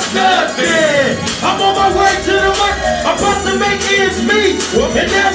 that's nothing. I'm on my way to the mic, I'm about to make ends meet, and now